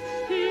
nicht.